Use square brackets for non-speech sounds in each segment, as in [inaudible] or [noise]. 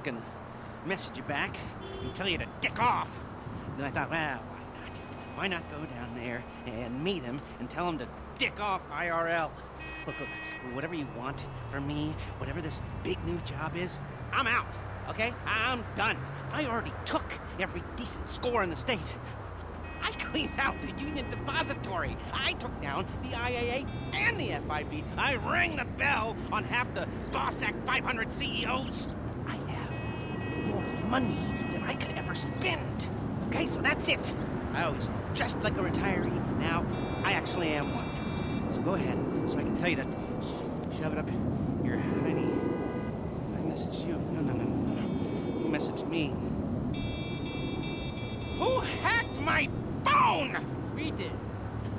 was gonna message you back and tell you to dick off. Then I thought, well, why not? Why not go down there and meet him and tell him to dick off IRL? Look, look, whatever you want from me, whatever this big new job is, I'm out, okay? I'm done. I already took every decent score in the state. I cleaned out the Union Depository. I took down the IAA and the FIB. I rang the bell on half the BAWSAQ 500 CEOs. Money than I could ever spend. Okay, so that's it. I always dressed like a retiree. Now, I actually am one. So go ahead, so I can tell you to sh- shove it up your honey. I messaged you. No, no, no, no, no, no. You messaged me. Who hacked my phone? We did.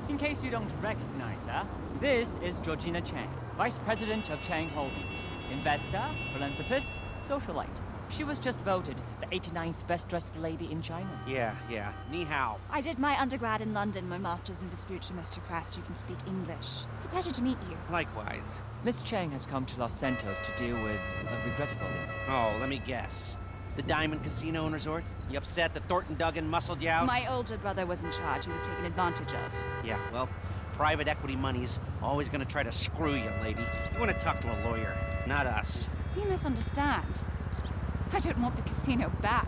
In case you don't recognize her, this is Georgina Cheng, Vice President of Cheng Holdings. Investor, philanthropist, socialite. She was just voted the 89th best dressed lady in China. Yeah, yeah. Ni hao. I did my undergrad in London, my master's in Vespucci, Mr. Crest. You can speak English. It's a pleasure to meet you. Likewise. Miss Cheng has come to Los Santos to deal with a regrettable incident. Oh, let me guess. The Diamond Casino and Resort? You upset that Thornton Duggan muscled you out? My older brother was in charge. He was taken advantage of. Yeah, well, private equity money's always gonna try to screw you, lady. You wanna talk to a lawyer, not us. You misunderstand. I don't want the casino back.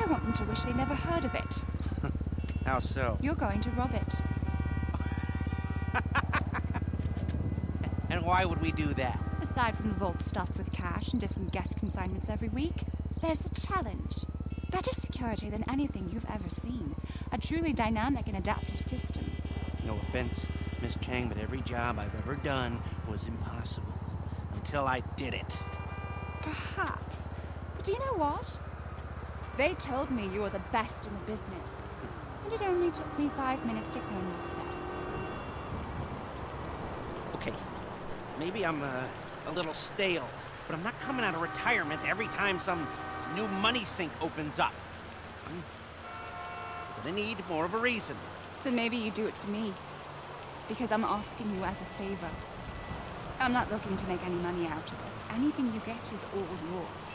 I want them to wish they never heard of it. [laughs] How so? You're going to rob it. [laughs] And why would we do that? Aside from the vault stuffed with cash and different guest consignments every week, there's the challenge. Better security than anything you've ever seen. A truly dynamic and adaptive system. No offense, Miss Cheng, but every job I've ever done was impossible. Until I did it. Perhaps. Do you know what? They told me you were the best in the business. And it only took me five minutes to clone your set. Okay, maybe I'm uh, a little stale, but I'm not coming out of retirement every time some new money sink opens up. I'm gonna need more of a reason. Then maybe you do it for me. Because I'm asking you as a favor. I'm not looking to make any money out of this. Anything you get is all yours.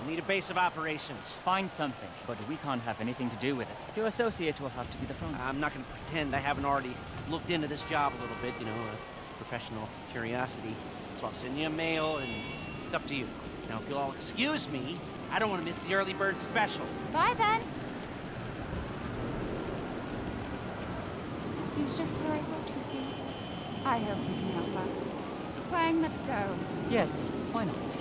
I need a base of operations. Find something, but we can't have anything to do with it. Your associate will have to be the front. I'm not gonna pretend I haven't already looked into this job a little bit, you know, professional curiosity. So I'll send you a mail, and it's up to you. Now, if you'll all excuse me, I don't want to miss the early bird special. Bye then! He's just who I thought he'd be. I hope he can help us. Wang, let's go. Yes, why not?